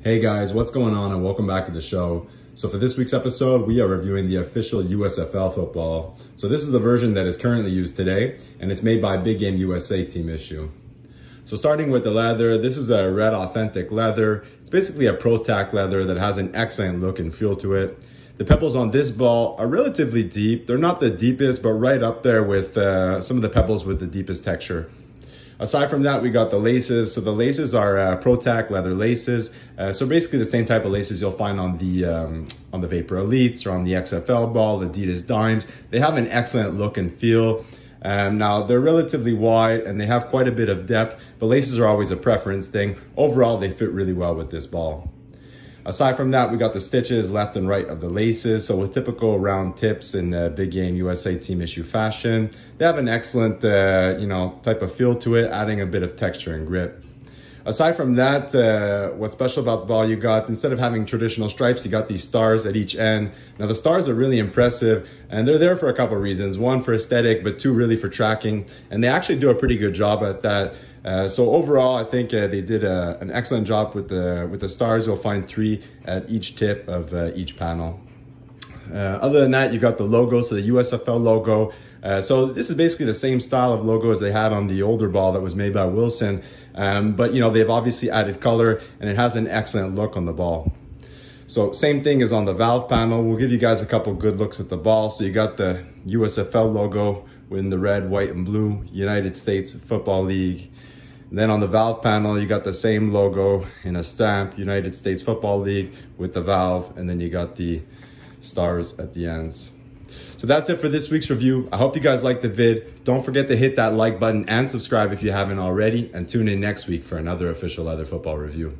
Hey guys, what's going on and welcome back to the show. So for this week's episode, we are reviewing the official USFL football. So this is the version that is currently used today and it's made by Big Game USA Team Issue. So starting with the leather, this is a red authentic leather. It's basically a ProTac leather that has an excellent look and feel to it. The pebbles on this ball are relatively deep. They're not the deepest, but right up there with uh, some of the pebbles with the deepest texture. Aside from that, we got the laces. So the laces are uh, Pro Tack leather laces. Uh, so basically the same type of laces you'll find on the um, on the Vapor Elites or on the XFL ball, the Adidas Dimes. They have an excellent look and feel. Um, now they're relatively wide and they have quite a bit of depth, but laces are always a preference thing. Overall, they fit really well with this ball. Aside from that, we got the stitches left and right of the laces. So with typical round tips in uh, Big Game USA team issue fashion, they have an excellent, uh, you know, type of feel to it, adding a bit of texture and grip. Aside from that, uh, what's special about the ball you got, instead of having traditional stripes, you got these stars at each end. Now the stars are really impressive and they're there for a couple of reasons. One for aesthetic, but two really for tracking. And they actually do a pretty good job at that. Uh, so overall, I think uh, they did a, an excellent job with the with the stars. You'll find three at each tip of uh, each panel. Uh, other than that, you got the logo, so the USFL logo. Uh, so this is basically the same style of logo as they had on the older ball that was made by Wilson. Um, but you know they've obviously added color, and it has an excellent look on the ball. So same thing as on the valve panel. We'll give you guys a couple good looks at the ball. So you got the USFL logo in the red, white, and blue United States Football League. Then on the valve panel, you got the same logo in a stamp, United States Football League with the valve, and then you got the stars at the ends. So that's it for this week's review. I hope you guys liked the vid. Don't forget to hit that like button and subscribe if you haven't already, and tune in next week for another official leather football review.